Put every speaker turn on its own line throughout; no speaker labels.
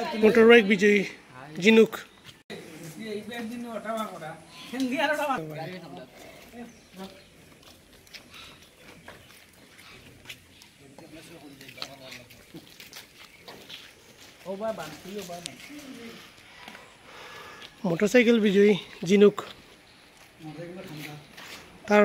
motor bike বিজয়ী জিনুক motorcycle বিজয়ী জিনুক তার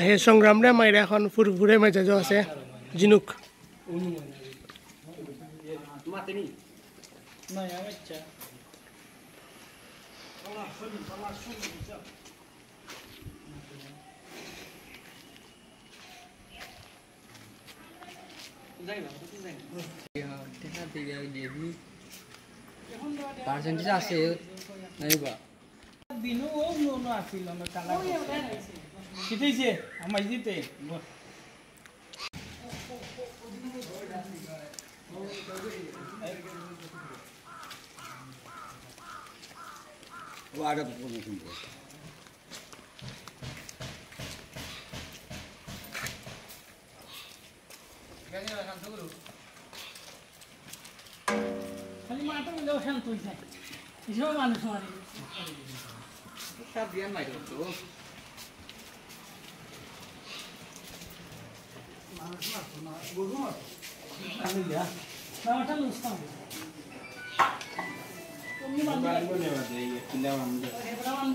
সেই সংগ্ৰামৰে মাইৰে এখন ফুৰফুৰে মেজাজো আছে জিনুক
নয়া বাচ্চা
পার্সেন্টেজ আছে নাইবা
দিনু ও নো আছিল না কালা কিতেছে আমাই দিতে খালি মাথা মিলেও শান্ত হয়ে যায় এসব মানুষ মারি
সব দিয়ে মাইর তো